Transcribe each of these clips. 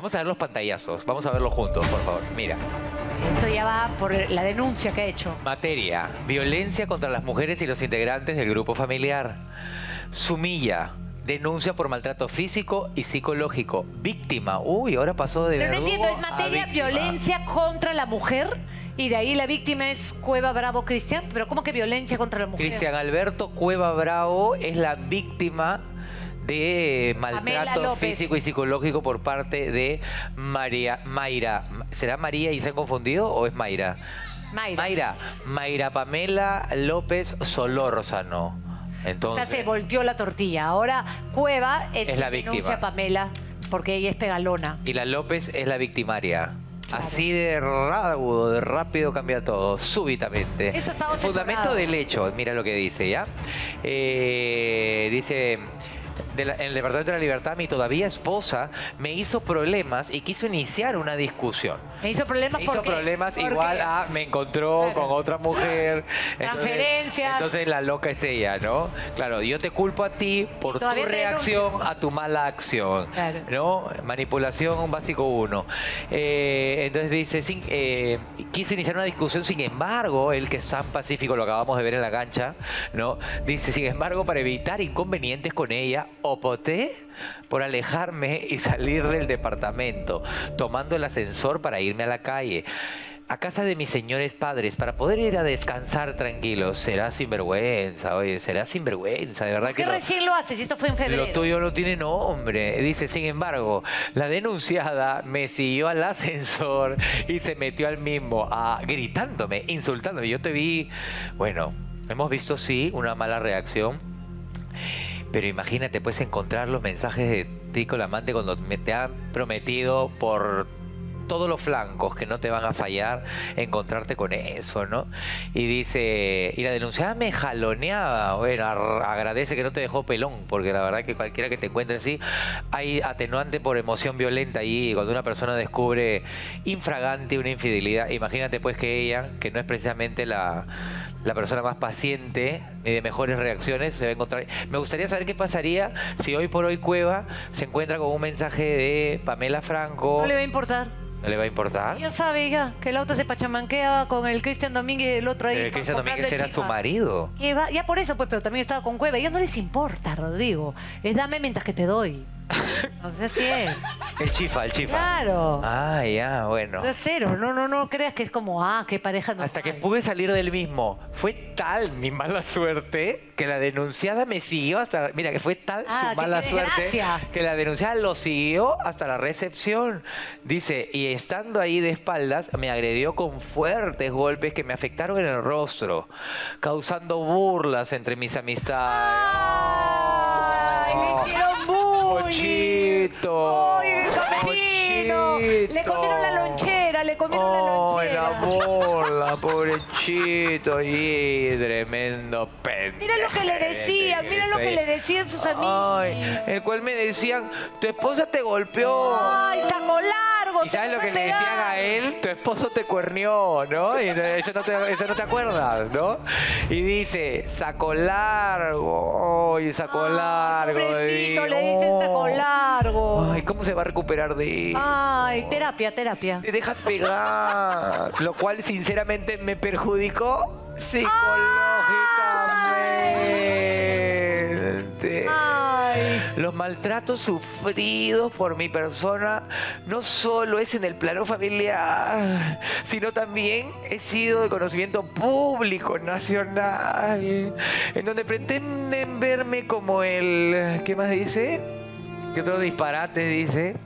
Vamos a ver los pantallazos. Vamos a verlos juntos, por favor. Mira. Esto ya va por la denuncia que ha hecho. Materia. Violencia contra las mujeres y los integrantes del grupo familiar. Sumilla. Denuncia por maltrato físico y psicológico. Víctima. Uy, ahora pasó de Pero no entiendo, es materia violencia contra la mujer y de ahí la víctima es Cueva Bravo Cristian. Pero ¿cómo que violencia contra la mujer? Cristian Alberto Cueva Bravo es la víctima de maltrato físico y psicológico por parte de María Mayra. ¿Será María y se han confundido o es Mayra? Mayra. Mayra, Mayra Pamela López Solórzano. O sea, Entonces, se volteó la tortilla. Ahora Cueva es, Es la víctima. a Pamela porque ella es pegalona. y la López es la victimaria. Así de rápido, de rápido cambia todo, súbitamente. Eso estaba El fundamento del hecho, mira lo que dice, ¿ya? Eh, dice, de la- en el Departamento de la Libertad, mi todavía esposa me hizo problemas y quiso iniciar una discusión. Me hizo problemas Me hizo porque... problemas porque- igual a me encontró Claro. con otra mujer. Transferencias. Entonces la loca es ella, ¿no? Claro, yo te culpo a ti por tu reacción a tu mala acción. Claro. ¿No? Manipulación básico uno. Eh, entonces dice, sin- eh, quiso iniciar una discusión, sin embargo, el que es tan pacífico, lo acabamos de ver en la cancha, ¿no? Dice, sin embargo, para evitar inconvenientes con ella, opté por alejarme y salir del departamento, tomando el ascensor para irme a la calle. A casa de mis señores padres para poder ir a descansar tranquilos. Será sinvergüenza, oye, será sinvergüenza, de verdad ¿Por que qué no. recién lo haces? Esto fue en febrero. Lo tuyo no tiene nombre. Dice, sin embargo, la denunciada me siguió al ascensor y se metió al mismo, a, gritándome, insultándome. Yo te vi, bueno, hemos visto sí una mala reacción. Pero imagínate, puedes encontrar los mensajes de ti con la amante cuando te han prometido por todos los flancos que no te van a fallar, encontrarte con eso, ¿no? Y dice, y la denunciada me jaloneaba, bueno, agradece que no te dejó pelón, porque la verdad que cualquiera que te encuentre así, hay atenuante por emoción violenta ahí, cuando una persona descubre infragante una infidelidad, imagínate pues que ella, que no es precisamente la, la persona más paciente y de mejores reacciones, se va a encontrar. Me gustaría saber qué pasaría si hoy por hoy Cueva se encuentra con un mensaje de Pamela Franco. No le va a importar. ¿No le va a importar? Ya sabe, ya, que el auto se pachamanquea con el Cristian Domínguez el otro ahí. Eh, Cristian comprando Domínguez el era su marido. Va- ya por eso, pues, pero también estaba con Cueva. Ya no les importa, Rodrigo. Es dame mientras que te doy. O sea, sí es. El chifa, el chifa. Claro. Ah, ya, bueno. Es cero. No, no, no creas que es como, ah, qué pareja no Hasta que pude salir del mismo. Fue tal mi mala suerte que la denunciada me siguió hasta. Mira, que fue tal Ah, su qué mala suerte que la denunciada lo siguió hasta la recepción. Dice, y estando ahí de espaldas, me agredió con fuertes golpes que me afectaron en el rostro, causando burlas entre mis amistades. ¡Ay, le hicieron bullying! Pochito. ¡Ay, el camerino! Le comieron la lonchera, le comieron la Ay, lonchera. la bola, pobrechito. Y tremendo pendejo. Mira lo que le decían, mira lo que le decían sus amigos. El cual me decían, tu esposa te golpeó. ¡Ay, saco largo! ¿Y sabes lo que le decían a él? Tu esposo te cuernió, ¿no? Y eso no te, eso no te acuerdas, ¿no? Y dice, saco largo, ay, saco Ay, largo. Pobrecito, le dicen saco oh. largo. Ay, ¿cómo se va a recuperar de eso? Ay, terapia, terapia. Te dejas pegar, lo cual sinceramente me perjudicó psicológicamente. Ay. Los maltratos sufridos por mi persona no solo es en el plano familiar, sino también he sido de conocimiento público nacional, en donde pretenden verme como el... ¿Qué más dice? ¿Qué otro disparate dice?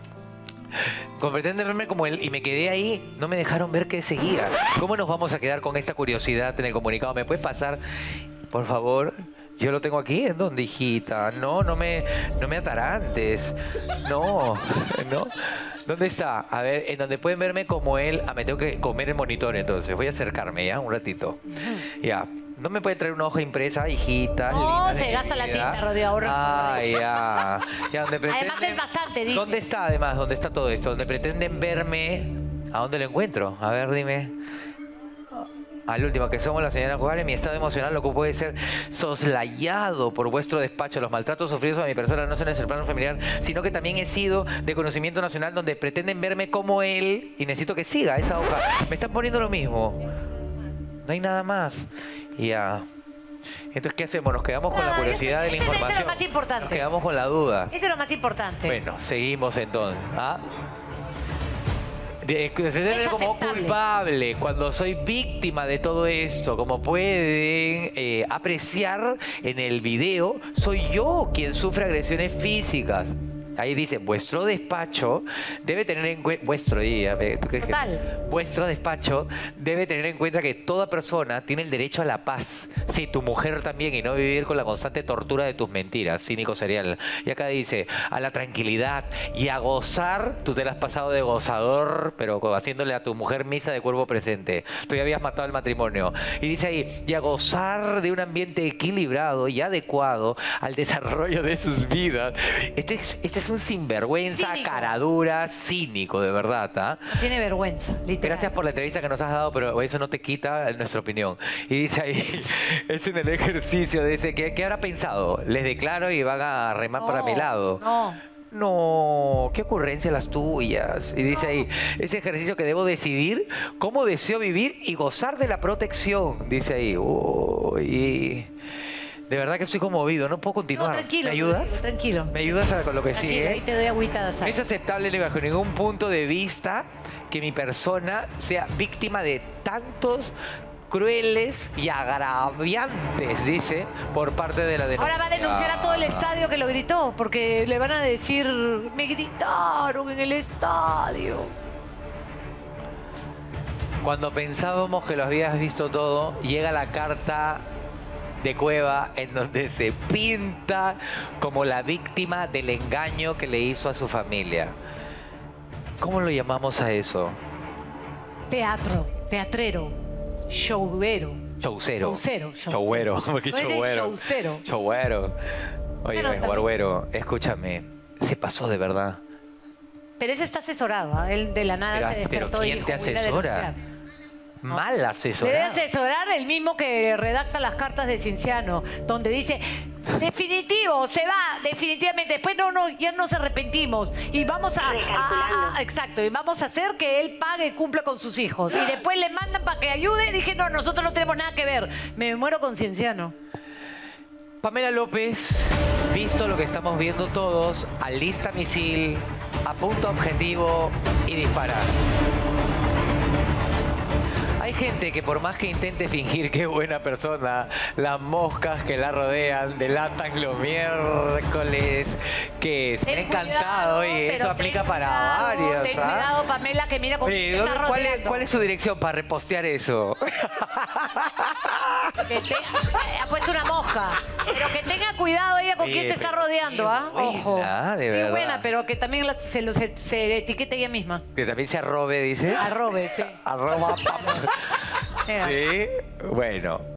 Pretenden verme como él y me quedé ahí, no me dejaron ver qué seguía. ¿Cómo nos vamos a quedar con esta curiosidad en el comunicado? ¿Me puedes pasar, por favor? Yo lo tengo aquí, ¿en dónde, hijita? No, no me, no me atarantes. No, no. ¿Dónde está? A ver, en donde pueden verme como él. Ah, me tengo que comer el monitor entonces. Voy a acercarme ya, un ratito. Ya. No me puede traer una hoja impresa, hijita. No, linda, se gasta la tinta, Rodrigo, ahorra Ah, ya. Ya, donde Además es bastante, dice. ¿Dónde está además? ¿Dónde está todo esto? ¿Dónde pretenden verme? ¿A dónde lo encuentro? A ver, dime. Al último, que somos la señora Juárez, mi estado emocional lo que puede ser soslayado por vuestro despacho. Los maltratos sufridos a mi persona no son en el plano familiar, sino que también he sido de conocimiento nacional donde pretenden verme como él y necesito que siga esa hoja. Me están poniendo lo mismo. No hay nada más. Ya. Entonces, ¿qué hacemos? Nos quedamos con la curiosidad de la eso- eso es lo información. más importante. Nos quedamos con la duda. Eso es lo más importante. Bueno, seguimos entonces. ¿ah? De, de como culpable cuando soy víctima de todo esto, como pueden eh, apreciar en el video, soy yo quien sufre agresiones físicas. Ahí dice, vuestro despacho debe tener en cuenta, vuestro día, ¿tú crees que- Total. vuestro despacho debe tener en cuenta que toda persona tiene el derecho a la paz. Sí, tu mujer también y no vivir con la constante tortura de tus mentiras, cínico serial. Y acá dice, a la tranquilidad y a gozar, tú te la has pasado de gozador, pero haciéndole a tu mujer misa de cuerpo presente. Tú ya habías matado el matrimonio. Y dice ahí, y a gozar de un ambiente equilibrado y adecuado al desarrollo de sus vidas. Este es, este es un sinvergüenza, Cínico. caradura, cínico, de verdad, ¿ah? No tiene vergüenza, literal. Gracias por la entrevista que nos has dado, pero eso no te quita nuestra opinión. Y dice ahí, es en el ejercicio, dice, ¿qué, qué habrá pensado? Les declaro y van a remar para No, mi lado. No. No, qué ocurrencia las tuyas. Y dice ahí, ese ejercicio que debo decidir cómo deseo vivir y gozar de la protección. Dice ahí, uy, de verdad que estoy conmovido, no puedo No, continuar. tranquilo. ¿Me ayudas? Tranquilo. ¿Me ayudas a- con lo que Tranquilo, sigue? ahí te doy agüita No es aceptable ni bajo ningún punto de vista que mi persona sea víctima de tantos crueles y agraviantes, dice, por parte de la denuncia. Ahora va a denunciar a todo el estadio que lo gritó, porque le van a decir, me gritaron en el estadio. Cuando pensábamos que lo habías visto todo, llega la carta de Cueva en donde se pinta como la víctima del engaño que le hizo a su familia. ¿Cómo lo llamamos a eso? Teatro, teatrero, showero. Showcero. Showcero, show- Showero. ¿Por qué No es de showero? Showero. Oye. Barbero, escúchame. Se pasó de verdad. Pero ese está asesorado, ¿ah? él de la nada Pero, se pero despertó y ¿quién dijo, te "Voy a ir a asesora? Denunciar". Mal Debe asesorado. asesorar el mismo que redacta las cartas de Cienciano, donde dice, definitivo, se va, definitivamente. Después no, no, ya nos arrepentimos. Y vamos a, a- a- exacto, y vamos a hacer que él pague y cumpla con sus hijos. Y después le mandan para que ayude. Dije, no, nosotros no tenemos nada que ver. Me muero con Cienciano. Pamela López, visto lo que estamos viendo todos, alista misil, apunta objetivo y dispara. Hay gente que por más que intente fingir que es buena persona, las moscas que la rodean delatan los miércoles, que es me ha encantado cuidado, y eso aplica para varias. Ten ¿ah? cuidado, Pamela, que mira Oye, te ¿dónde- está cuál, es, rodeando. cuál es su dirección para repostear eso? Que te- eh, ha puesto una mosca. Pero que tenga cuidado ella con quién se está rodeando, ¿ah? Ojo. buena, de sí, verdad. buena, pero que también la- se, lo- se, se etiquete ella misma. que también se arrobe, dice. Arrobe, sí. Arroba. Mira. Sí, bueno.